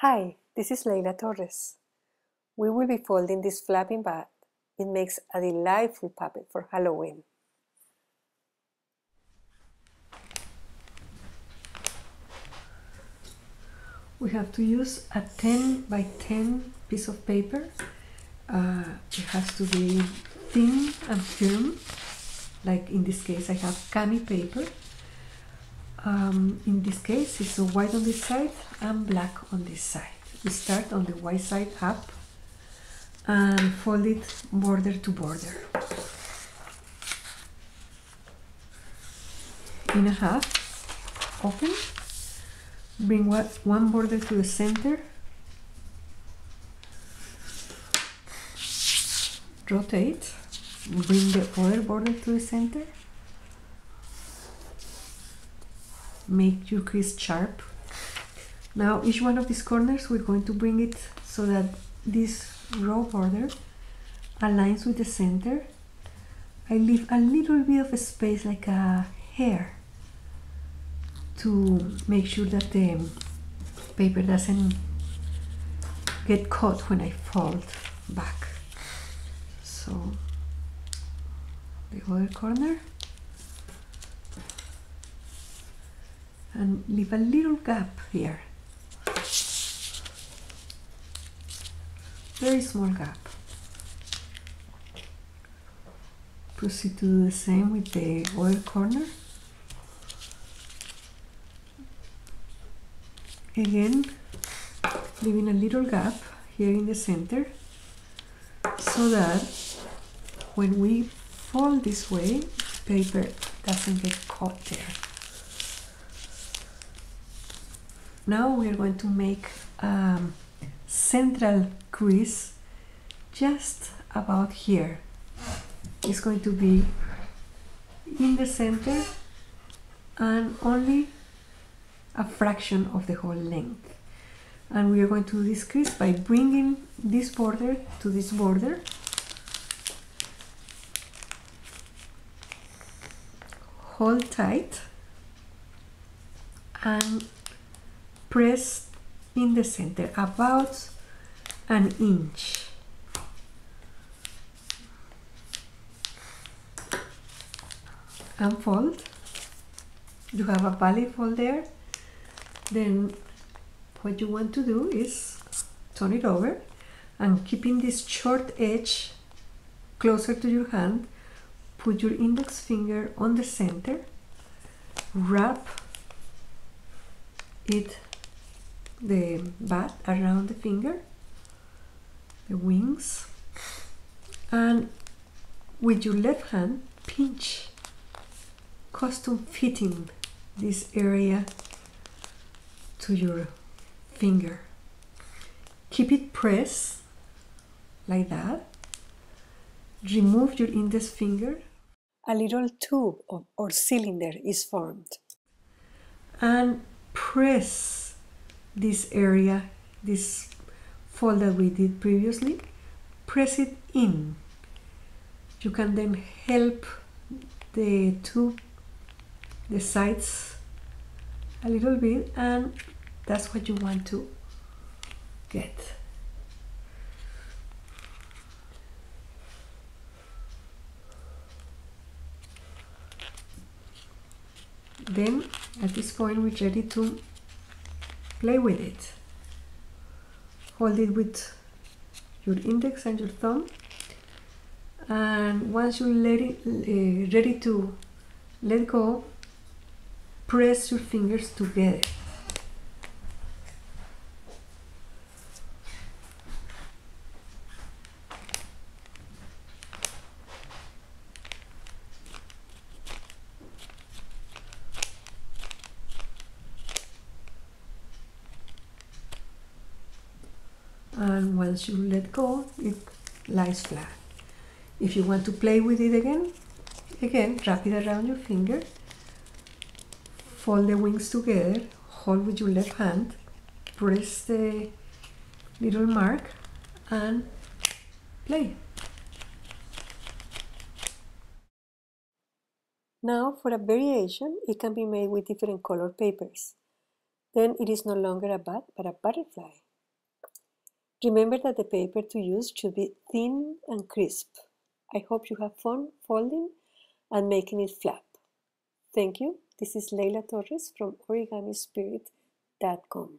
Hi, this is Leyla Torres. We will be folding this flapping bat. It makes a delightful puppet for Halloween. We have to use a 10 by 10 piece of paper. Uh, it has to be thin and firm. Like in this case, I have kami paper. Um, in this case, it's white on this side and black on this side. We start on the white side up and fold it border to border. In a half, open, bring one border to the center, rotate, bring the other border to the center, make your crease sharp. Now each one of these corners we're going to bring it so that this row border aligns with the center. I leave a little bit of a space like a hair to make sure that the paper doesn't get caught when I fold back. So the other corner and leave a little gap here. Very small gap. Proceed to do the same with the other corner. Again leaving a little gap here in the center so that when we fold this way paper doesn't get caught there now we are going to make um, central crease just about here. It's going to be in the center and only a fraction of the whole length. And we are going to do this crease by bringing this border to this border. Hold tight. And press in the center about an inch. And fold. You have a valley fold there. Then what you want to do is turn it over and keeping this short edge closer to your hand put your index finger on the center wrap it the bat around the finger the wings and with your left hand pinch custom fitting this area to your finger. Keep it pressed like that. Remove your index finger. A little tube or cylinder is formed. And press this area this fold that we did previously, press it in. You can then help the two, the sides a little bit and that's what you want to get. Then at this point we're ready to play with it. Hold it with your index and your thumb. And once you're ready, uh, ready to let go press your fingers together and once you let go it lies flat. If you want to play with it again again wrap it around your finger fold the wings together hold with your left hand press the little mark and play. Now for a variation it can be made with different color papers. Then it is no longer a bat but a butterfly. Remember that the paper to use should be thin and crisp. I hope you have fun folding and making it flap. Thank you. This is Leyla Torres from origamispirit.com.